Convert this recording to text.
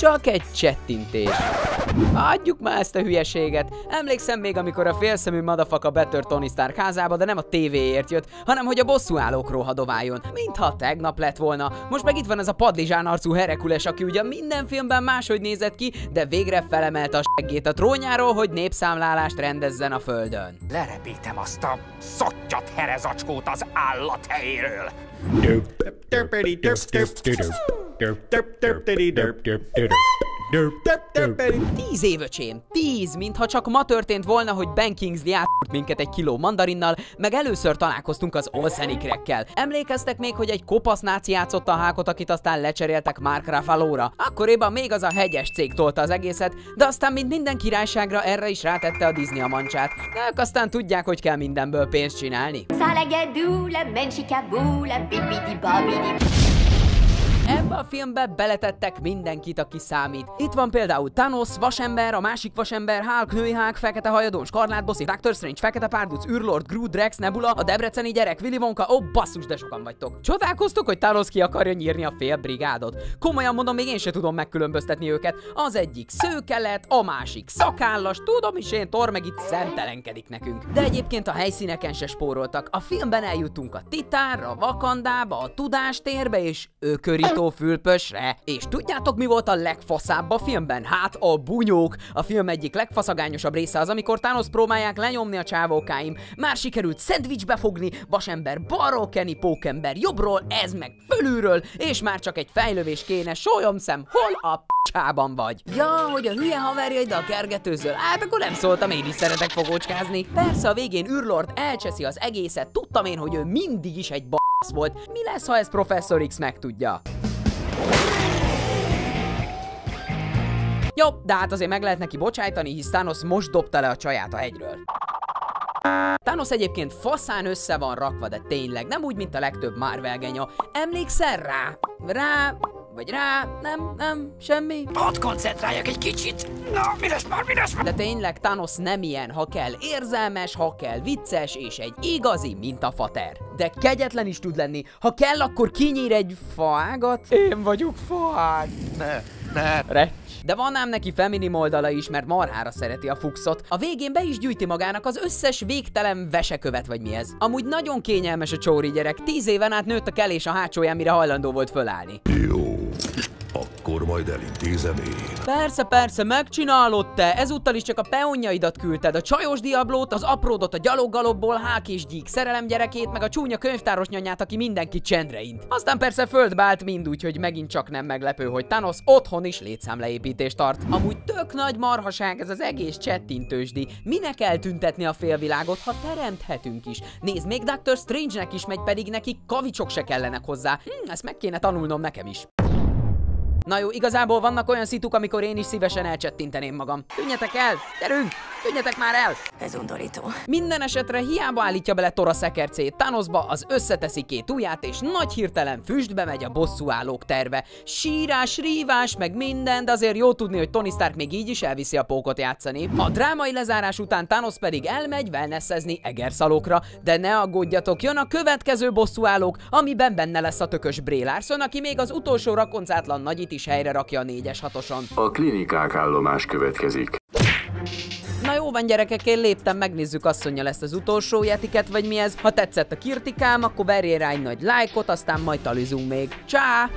Csak egy csettintés. Adjuk már ezt a hülyeséget. Emlékszem még, amikor a félszemű madafaka betört Tony Stark házába, de nem a tévéért jött, hanem hogy a bosszúállókról hadováljon. Mintha tegnap lett volna. Most meg itt van ez a padlizsán arcú Herekules, aki ugye minden filmben máshogy nézett ki, de végre felemelte a seggét a trónjáról, hogy népszámlálást rendezzen a földön. Lerepítem azt a szottyat herezacskót az állat helyéről. Tíz év öcsém, tíz, mintha csak ma történt volna, hogy Ben Kingsley átfurt minket egy kiló mandarinnal, meg először találkoztunk az Olszenikrekkel. Emlékeztek még, hogy egy kopasz náci játszotta a hákot, akit aztán lecseréltek Mark Ruffalo-ra? Akkoriban még az a hegyes cég tolta az egészet, de aztán mint minden királyságra erre is rátette a Disney a mancsát. De ők aztán tudják, hogy kell mindenből pénzt csinálni. Szalagadú, le bibidi babidi. Ebbe a filmbe beletettek mindenkit, aki számít. Itt van például Thanos, vasember, a másik vasember, Hulk, női Hulk, fekete hajadon, skarlátboszi, Doctor Strange, fekete párduc, űrlord, Groot, Drex, Nebula, a debreceni gyerek, Willy Wonka, ó, basszus, de sokan vagytok. Csodálkoztok, hogy Thanos ki akarja nyírni a fél brigádot? Komolyan mondom, még én se tudom megkülönböztetni őket. Az egyik szőkelet, a másik szakállas, tudom is én, Thor meg itt szemtelenkedik nekünk. De egyébként a helyszíneken se spóroltak. A filmben eljutunk a Titánra, Vakandába, a Tudástérbe és ökörító fülpösre. És tudjátok mi volt a legfaszább a filmben? Hát a bunyók. A film egyik legfaszagányosabb része az, amikor Thanos próbálják lenyomni a csávókáim. Már sikerült szendvicsbe fogni, vasember balról kenni, pókember jobbról, ez meg fölülről, és már csak egy fejlövés kéne, sólyom szem, hol a csában vagy. Ja, hogy a hülye haverjaid a kergetőzől, hát akkor nem szóltam, én is szeretek fogócskázni. Persze a végén űrlord elcseszi az egészet, tudtam én, hogy ő mindig is egy b***sz volt. Mi lesz, ha ez Professor X megtudja? Jó, de hát azért meg lehet neki bocsájtani, hisz Thanos most dobta le a csaját a hegyről. Thanos egyébként faszán össze van rakva, de tényleg, nem úgy, mint a legtöbb Marvel genya. Emlékszel rá? Rá, vagy rá, nem, nem, semmi. Hadd koncentráljak egy kicsit. Na, mi lesz már, mi lesz már? De tényleg Thanos nem ilyen, ha kell érzelmes, ha kell vicces, és egy igazi mintafater. De kegyetlen is tud lenni. Ha kell, akkor kinyír egy faágat. Én vagyok faág. Ne, ne. Recs. De van ám neki feminim oldala is, mert marhára szereti a fuxot. A végén be is gyűjti magának az összes végtelen vesekövet, vagy mi ez. Amúgy nagyon kényelmes a csóri gyerek. Tíz éven át nőtt a kelés a hátsóján, mire hajlandó volt fölállni. Jó, majd elintézem én. Persze, persze, megcsinálod te. Ezúttal is csak a peonjaidat küldted. A csajos diablót, az apródot a gyaloggalobból, Hák és Gyík szerelem gyerekét, meg a csúnya könyvtáros nyanyát, aki mindenki csendre int. Aztán persze földbe állt mind úgy, hogy megint csak nem meglepő, hogy Thanos otthon is létszámleépítést tart. Amúgy tök nagy marhaság ez az egész csettintősdi. Minek eltüntetni a félvilágot, ha teremthetünk is? Nézd, még Doctor Strange-nek is megy, pedig neki kavicsok se kellenek hozzá. Hm, ezt meg kéne tanulnom nekem is. Na jó, igazából vannak olyan szituk, amikor én is szívesen elcsettinteném magam. Tűnjetek el! Gyerünk! Tűnjetek már el! Ez undorító. Minden esetre hiába állítja bele Tora szekercét Thanosba, az összeteszi két ujját, és nagy hirtelen füstbe megy a bosszúállók terve. Sírás, rívás, meg minden, de azért jó tudni, hogy Tony Stark még így is elviszi a pókot játszani. A drámai lezárás után Thanos pedig elmegy wellnessezni Egerszalókra, de ne aggódjatok, jön a következő bosszúállók, amiben benne lesz a tökös Bray Larson, aki még az utolsó rakoncátlan nagyit is helyre rakja a 4-es hatoson. A klinikák állomás következik. Na jó van gyerekek, én léptem, megnézzük asszonyjal ezt az utolsó jetiket, vagy mi ez. Ha tetszett a kirtikám, akkor verjél rá egy nagy lájkot, aztán majd talizunk még. Csá!